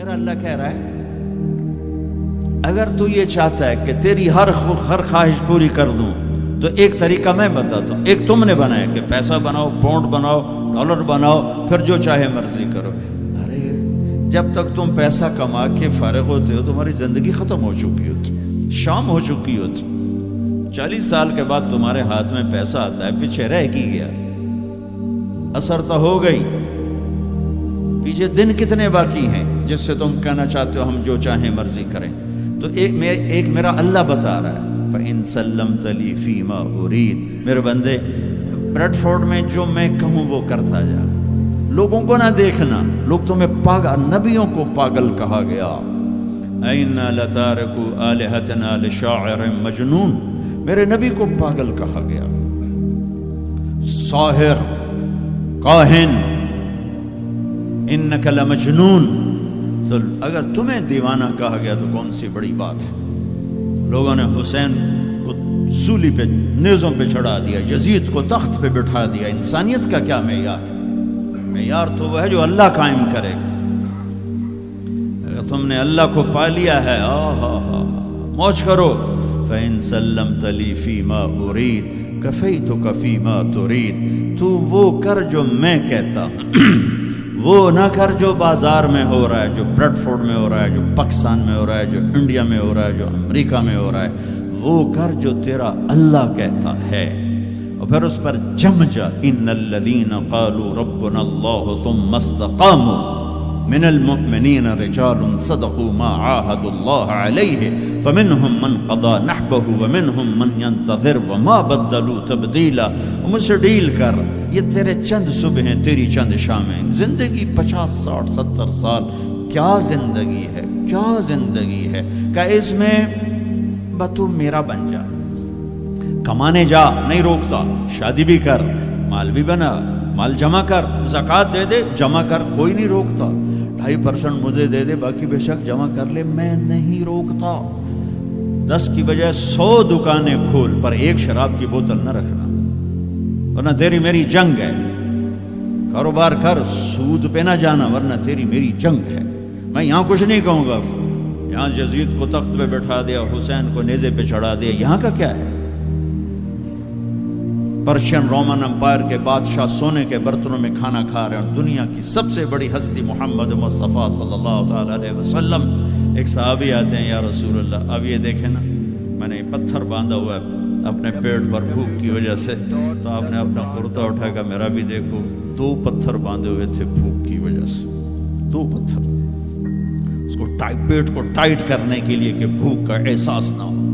मेरा अल्लाह कह रहा है, अगर तू ये चाहता है कि तेरी हर हर ख्वाहिश पूरी कर दूँ तो एक तरीका मैं बताता हूँ एक तुमने बनाया कि पैसा बनाओ पौंड बनाओ, डॉलर बनाओ, फिर जो चाहे मर्ज़ी करो। अरे, जब तक तुम पैसा कमा के फारग होते हो, तुम्हारी ज़िंदगी खत्म हो चुकी होती, शाम हो चुकी होती। चालीस साल के बाद तुम्हारे हाथ में पैसा आता है, पीछे रह की गया। असर तो हो गई। पीछे दिन कितने बाकी हैं? जिससे तुम कहना चाहते हो हम जो चाहें मर्ज़ी करें। तो एक मे, एक मेरा अल्लाह बता रहा है फ़िन सल्लम तली फ़ीमा उरीद। मेरे बंदे ब्रेडफोर्ड में जो मैं कहूँ वो करता जा। लोगों को ना देखना लोग तुम्हें पागल नबियों को पागल कहा गया। मजनून। मेरे नबी को पागल कहा गया। साहिर काहिन इन नकल मजनून तो अगर तुम्हें दीवाना कहा गया तो कौन सी बड़ी बात है? लोगों ने हुसैन को सूली पे, नेज़ों पे चढ़ा दिया, यजीद को तख्त पे बिठा दिया। इंसानियत का क्या मैार है? मैार तो वह है जो अल्लाह कायम करेगा। अगर तुमने अल्लाह को पा लिया है आ हा हा मौज करो। फ़ैन सल्लम तली फ़ीमा उरीद कफ़ी तो कफ़ी मा तुरीद। तू वो कर जो मैं कहता वो ना कर जो बाज़ार में हो रहा है, जो ब्रेडफोर्ड में हो रहा है, जो पाकिस्तान में हो रहा है, जो इंडिया में हो रहा है, जो अमेरिका में हो रहा है, वो कर जो तेरा अल्लाह कहता है। और फिर उस पर जम जा इन कालू रबन अल्लाह तुम मस्तकाम मिनलमिन रिजाल सदकू मा आहदुल्लाह अलैहि फमिनहुम मन कदा नहबहु वमिनहुम मन यंतज़िर वमा बदलू तब्दीला मुझसे डील कर ये तेरे चंद सुबह हैं तेरी चंद शामें ज़िंदगी पचास साठ सत्तर साल क्या ज़िंदगी है क्या ज़िंदगी है क्या इसमें तू मेरा बन जा कमाने जा नहीं रोकता शादी भी कर माल भी बना माल जमा कर जक़ात दे दे जमा कर कोई नहीं रोकता ढाई परसेंट मुझे दे दे, बाकी बेशक जमा कर ले। मैं नहीं रोकता। दस की बजाय सौ दुकानें खोल, पर एक शराब की बोतल न रखना। वरना तेरी मेरी जंग है। कारोबार कर, सूद पे ना जाना, वरना तेरी मेरी जंग है। मैं यहाँ कुछ नहीं कहूँगा। यहाँ जजीद को तख्त पे बैठा दिया, हुसैन को नेजे पे चढ़ा दिया। यहाँ का क्या है? पर्शियन रोमन अम्पायर के बादशाह सोने के बर्तनों में खाना खा रहे हैं दुनिया की सबसे बड़ी हस्ती मोहम्मद मुस्तफ़ा सल्लल्लाहु अलैहि वसल्लम। एक साहबी आते हैं, या रसूल अल्लाह अब ये देखे ना, मैंने पत्थर बांधा हुआ है अपने पेट पर भूख की वजह से तो आपने अपना कुर्ता उठाकर मेरा भी देखो, दो पत्थर बांधे हुए थे भूख की वजह से, दो पत्थर। उसको टाइट पेट को टाइट करने के लिए कि भूख का एहसास ना हो।